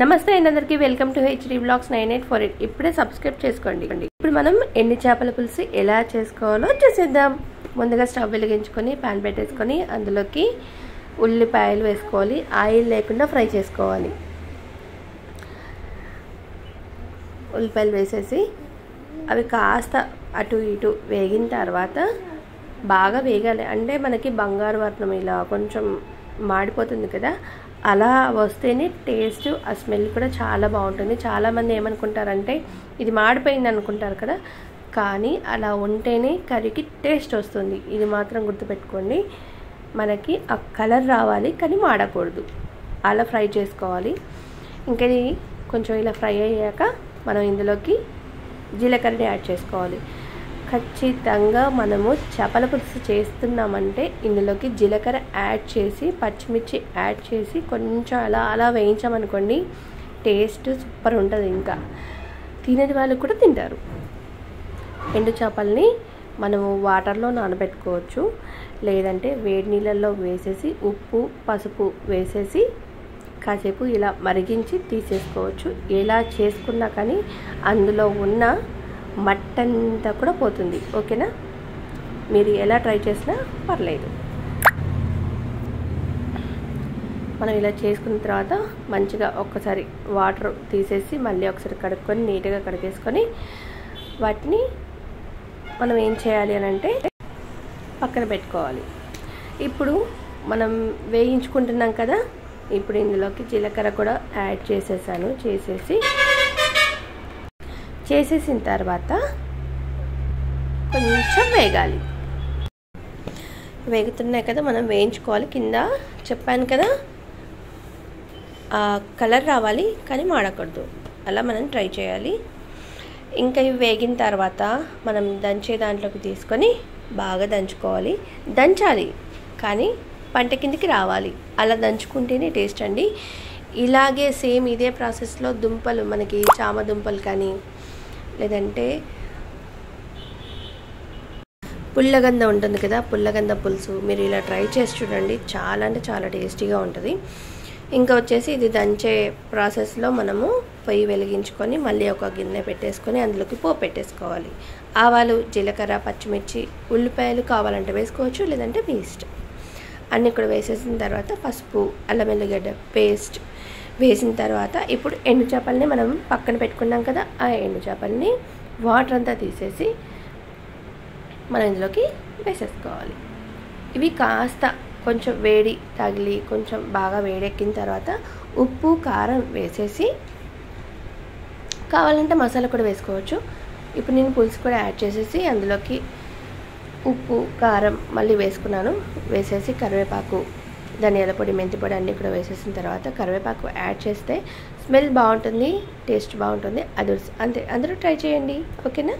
నమస్తే అండి అందరికీ. Welcome to HD blogs nine eight four eight ఇప్పుడే సబ్స్క్రైబ్ చేసుకోండి. ఇప్పుడు మనం ఎండి చేపల పులుసు ఎలా చేసుకోవాలో చూసేద్దాం. ముందుగా స్టవ్ వెలిగించుకొని పాన్ పెట్టేసుకొని అందులోకి ఉల్లిపాయలు వేసుకోవాలి. ఆయిల్ లేకుండా ఫ్రై చేసుకోవాలి. ఉల్లిపాయలు వేసేసి అవి కాస్త అటు ఇటు వేగిన తర్వాత బాగా వేగాలి. అంటే మనకి బంగారు వర్ణం ఇలా కొంచెం మాడిపోతుంది కదా. అలా వస్తేనే టేస్ట్ ఆ స్మెల్ కూడా చాలా బాగుంటుంది. చాలామంది ఏమనుకుంటారంటే ఇది మాడిపోయింది అనుకుంటారు కదా. కానీ అలా ఉంటేనే కర్రీకి టేస్ట్ వస్తుంది. ఇది మాత్రం గుర్తుపెట్టుకోండి. మనకి ఆ కలర్ రావాలి కానీ మాడకూడదు. అలా ఫ్రై చేసుకోవాలి. ఇంకా ఇది కొంచెం ఇలా ఫ్రై అయ్యాక మనం ఇందులోకి జీలకర్రని యాడ్ చేసుకోవాలి. ఖచ్చితంగా మనము చేపల పులుసు చేస్తున్నామంటే ఇందులోకి జీలకర్ర యాడ్ చేసి పచ్చిమిర్చి యాడ్ చేసి కొంచెం అలా అలా వేయించామనుకోండి టేస్ట్ సూపర్ ఉంటుంది ఇంకా. తినేది వాళ్ళు కూడా తింటారు. ఎండు చేపల్ని మనము వాటర్లో నానబెట్టుకోవచ్చు. లేదంటే వేడి నీళ్ళల్లో వేసేసి ఉప్పు పసుపు వేసేసి కాసేపు ఇలా మరిగించి తీసేసుకోవచ్చు. ఎలా చేసుకున్నా కానీ అందులో ఉన్న మట్టంతా కూడా పోతుంది ఓకేనా? మీరు ఎలా ట్రై చేసినా పర్లేదు. మనం ఇలా చేసుకున్న తర్వాత మంచిగా ఒక్కసారి వాటర్ తీసేసి మళ్ళీ ఒకసారి కడుక్కొని నీట్గా కడిగేసుకొని వాటిని మనం ఏం చేయాలి అని అంటే పక్కన పెట్టుకోవాలి. ఇప్పుడు మనం వేయించుకుంటున్నాం కదా ఇప్పుడు ఇందులోకి జీలకర్ర కూడా యాడ్ చేసేసాను చేసేసి చేసేసిన తర్వాత కొంచెం వేగాలి. వేగుతున్నాయి కదా మనం వేయించుకోవాలి. కింద చెప్పాను కదా కలర్ రావాలి కానీ మాడకూడదు. అలా మనం ట్రై చేయాలి. ఇంకా ఇవి వేగిన తర్వాత మనం దంచే దాంట్లోకి తీసుకొని బాగా దంచుకోవాలి. దంచాలి కానీ పంట కిందికి రావాలి. అలా దంచుకుంటేనే టేస్ట్ అండి. ఇలాగే సేమ్ ఇదే ప్రాసెస్లో దుంపలు మనకి చామ దుంపలు కానీ లేదంటే పుల్లగంద ఉంటుంది కదా పుల్లగంద పులుసు. మీరు ఇలా ట్రై చేసి చూడండి. చాలా అంటే చాలా టేస్టీగా ఉంటుంది. ఇంకా వచ్చేసి ఇది దంచే ప్రాసెస్లో మనము పొయ్యి వెలిగించుకొని మళ్ళీ ఒక గిన్నె పెట్టేసుకొని అందులోకి పో పెట్టేసుకోవాలి. ఆవాలు జీలకర్ర పచ్చిమిర్చి ఉల్లిపాయలు కావాలంటే వేసుకోవచ్చు లేదంటే పేస్ట్ అన్నీ కూడా వేసేసిన తర్వాత పసుపు అల్లం ఎల్లిగడ్డ పేస్ట్ వేసిన తర్వాత ఇప్పుడు ఎండు చేపల్ని మనం పక్కన పెట్టుకున్నాం కదా ఆ ఎండు చేపల్ని వాటర్ అంతా తీసేసి మనం ఇందులోకి వేసేసుకోవాలి. ఇవి కాస్త కొంచెం వేడి తగిలి కొంచెం బాగా వేడెక్కిన తర్వాత ఉప్పు కారం వేసేసి కావాలంటే మసాలా కూడా వేసుకోవచ్చు. ఇప్పుడు నేను పులుసు కూడా యాడ్ చేసేసి అందులోకి ఉప్పు కారం మళ్ళీ వేసుకున్నాను. వేసేసి కరివేపాకు ధనియాల పొడి మెంతి పొడి అన్నీ కూడా వేసేసిన తర్వాత కరివేపాకు యాడ్ చేస్తే స్మెల్ బాగుంటుంది టేస్ట్ బాగుంటుంది. అది అంతే. అందరూ ట్రై చేయండి. ఓకేనా?